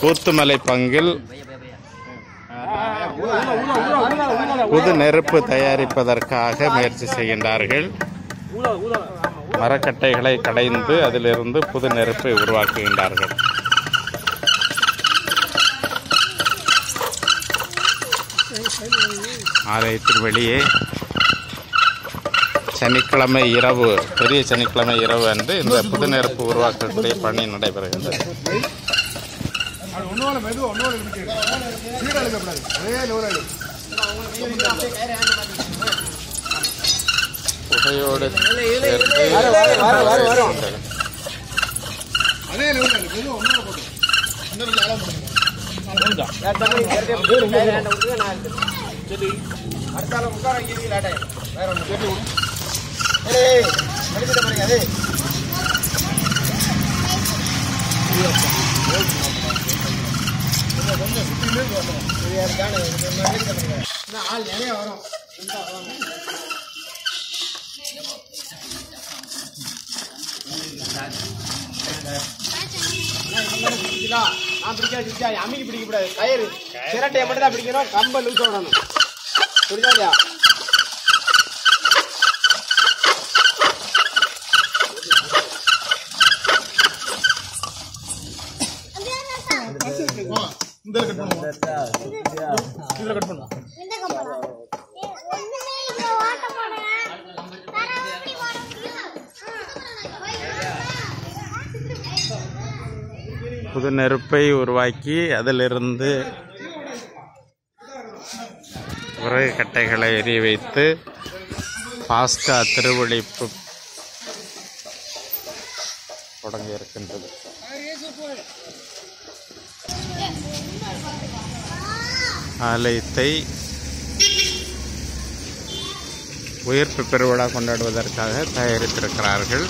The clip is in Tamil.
கூத்துமலை பங்கில் புது நெருப்பு தயாரிப்பதற்காக முயற்சி செய்கின்றார்கள். மரக்கட்டைகளை கடைந்து அதிலிருந்து புது நெருப்பை உருவாக்குகின்றார்கள். ஆலயத்தின் வெளியே சனிக்கிழமை இரவு பெரிய சனிக்கிழமை இரவு அன்று இந்த புது நெருப்பு உருவாக்கக்கூடிய பணி நடைபெறுகின்றது. ஒன்னோட மெதுவா ஒன்னோட இருக்கு. சீடா இருக்கக்கூடாது ஒரே லோராடு புகையோடு சேர்த்து அதே லோராடு மெதுவா ஒன்னோட போட்டு. இன்னொரு ஆளா போடுங்க ஆள் நிறைய வரும் நான் பிடிக்காது சிரிச்சா அம்மிக்கு பிடிக்கக்கூடாது கயிறு சிரட்டையை மட்டும் தான் பிடிக்கணும் கம்ப லூஸ் விடணும் புரியுதா இல்லையா இந்த கட் பண்ணுவோம். இதுல கட் பண்ணுவோம் இந்த ஒண்ணுமே இல்ல ஓட்ட தர புது நெருப்பை உருவாக்கி அதிலிருந்து விறகு கட்டைகளை எரிய வைத்து பாஸ்கா திருவிழிப்பு தொடங்க இருக்கின்றது ஆலயத்தை உயிர்ப்பு பெருவிழா கொண்டாடுவதற்காக தயாரித்திருக்கிறார்கள்.